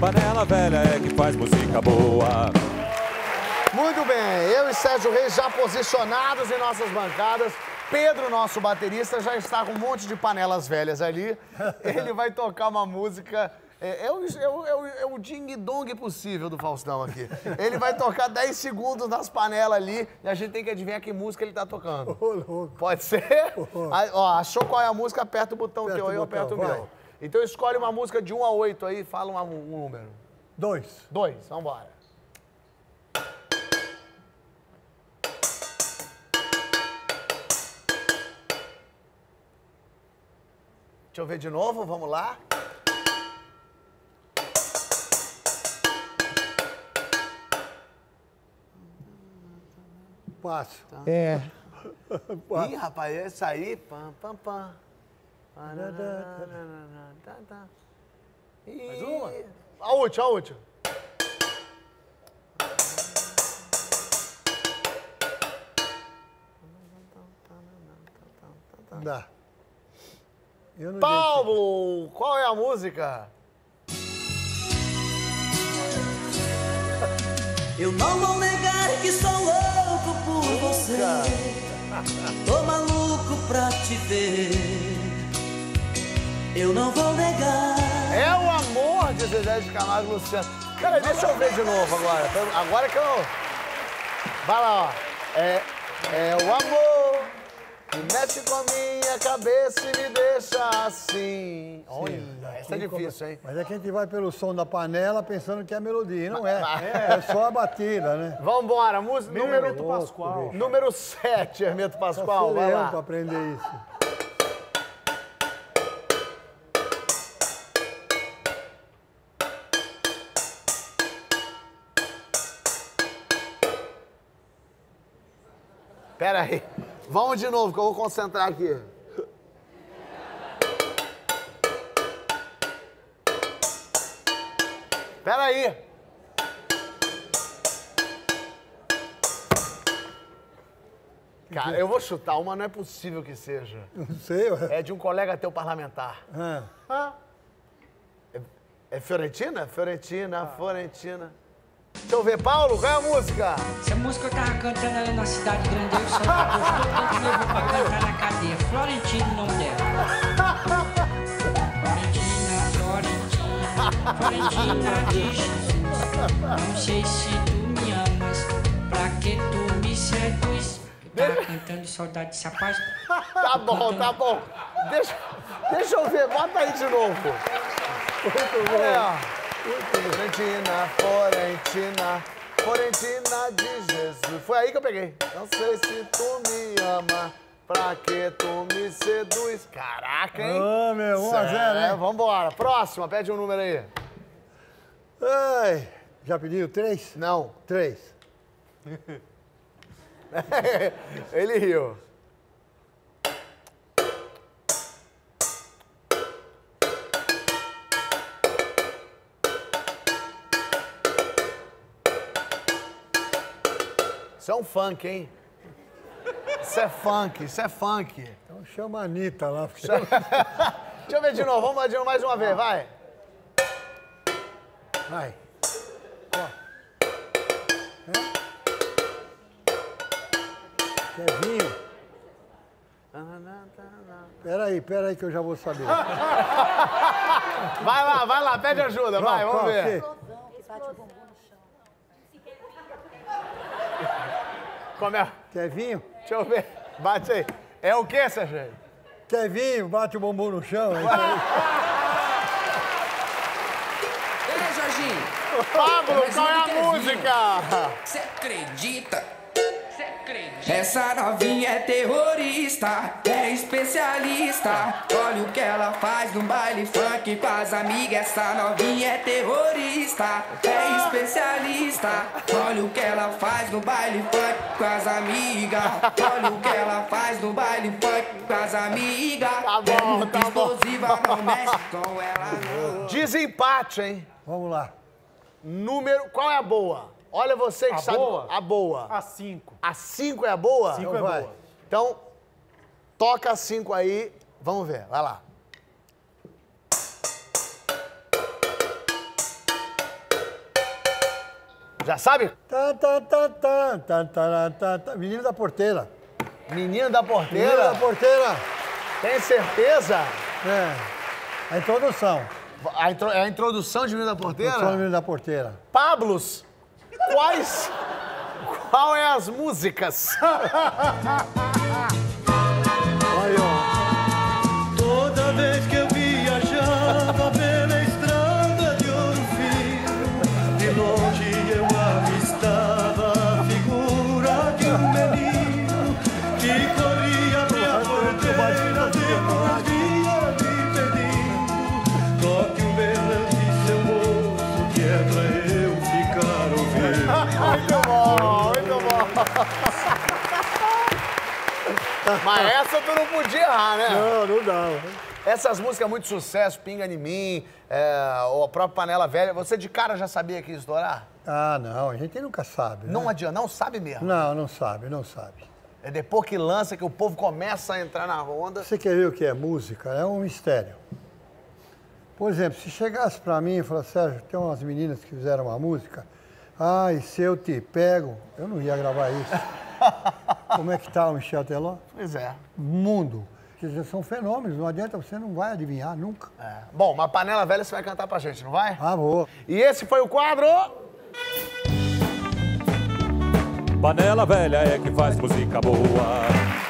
Panela velha é que faz música boa. Muito bem, eu e Sérgio Reis já posicionados em nossas bancadas. Pedro, nosso baterista, já está com um monte de panelas velhas ali. Ele vai tocar uma música. É, é, o, é, o, é, o, é o ding-dong possível do Faustão aqui. Ele vai tocar 10 segundos nas panelas ali e a gente tem que adivinhar que música ele está tocando. Ô, louco. Pode ser? Aí, ó, achou qual é a música? Aperta o botão Aperta teu aí, eu aperto o vai. meu. Então escolhe uma música de 1 a 8 aí, fala um, um número. Dois. Dois, vambora. Deixa eu ver de novo, vamos lá. Passo. É. Ih, rapaz, essa aí. Pam, pam, pam. Mais uma? A última, a última. Dá. Eu não Paulo, qual é a música? Eu não vou negar que sou louco por você. Tô maluco pra te ver. Eu não vou negar. É o amor de Zezé de Camargo e Luciano. Peraí, deixa eu ver de novo agora. Agora que eu. Vai lá, ó. É, é o amor que mexe com a minha cabeça e me deixa assim. Olha, essa é difícil, hein? Mas é que a gente vai pelo som da panela pensando que é melodia. e Não é. É só a batida, né? Vambora, música número. Hermeto Pascoal. Número 7, Hermeto Pascoal. Vai lá. pra aprender isso. Pera aí. Vamos de novo, que eu vou concentrar aqui. Pera aí. Cara, eu vou chutar uma, não é possível que seja. Não sei, ué. É de um colega teu parlamentar. Ah, É Fiorentina? Fiorentina, Fiorentina. Deixa eu ver, Paulo, qual é a música? Essa música eu tava cantando ali na cidade grande, eu só gostou tanto que pra cantar na cadeia. Florentino o nome dela. Florentina, Florentina, Florentina de Jesus. Não sei se tu me amas, pra que tu me seduz. Eu tava cantando saudade desse rapaz. Tá bom, tá bom. Deixa, deixa eu ver, bota aí de novo. Muito bom. É. Florentina, Florentina, Florentina de Jesus. Foi aí que eu peguei. Não sei se tu me ama, pra que tu me seduz. Caraca, hein? Ah, meu, 1 a 0, É, hein? vambora. Próxima, pede um número aí. Ai, já pediu três? Não. Três. Ele riu. Isso é um funk, hein? Isso é funk, isso é funk. Então chama a Anitta lá. porque- Deixa eu ver de novo, vamos lá de novo mais uma vez, vai. Vai. Ó. Quer vinho? Peraí, peraí que eu já vou saber. Vai lá, vai lá, pede ajuda, vai, vamos ver. quê? Como é? Quer vinho? Deixa eu ver. Bate aí. É o que, Sérgio? Quer vinho? Bate o bumbum no chão. é isso aí. Ei, Jorginho! Pablo, qual é a música? Você acredita? Essa novinha é terrorista, é especialista. Olha o que ela faz no baile funk com as amigas. Essa novinha é terrorista, é especialista. Olha o que ela faz no baile funk com as amigas. Olha o que ela faz no baile funk com as amigas. Tá bom, é muito tá bom. explosiva, não mexe com ela não. Desempate, hein? Vamos lá. Número. Qual é a boa? Olha você que A sabe. boa? A boa. A 5. A 5 é a boa? Cinco Então é vai. boa. Então, toca a 5 aí. Vamos ver, vai lá. Já sabe? Tá, tá, tá, tá, tá, tá, tá, tá. Menino da porteira. Menino da Menino porteira. da porteira. Tem certeza? É. A introdução. A, intro- é a introdução de Menino da Porteira? Sou o menino da porteira. Pablos, quais. Qual é as músicas? Mas essa tu não podia errar, né? Não, não dá. Essas músicas muito sucesso, Pinga em Mim, é, ou a própria Panela Velha, você de cara já sabia que ia estourar? Ah, não, a gente nunca sabe. né? Não adianta, não sabe mesmo. Não, não sabe, não sabe. É depois que lança que o povo começa a entrar na onda. Você quer ver o que é música? É um mistério. Por exemplo, se chegasse pra mim e falasse, Sérgio, tem umas meninas que fizeram uma música, ai, se eu te pego, eu não ia gravar isso. Como é que tá o Michel Teló? Pois é. Mundo. Quer dizer, são fenômenos, não adianta, você não vai adivinhar nunca. é. Bom, mas Panela Velha você vai cantar pra gente, não vai? Ah, vou. E esse foi o quadro. Panela velha é que faz música boa.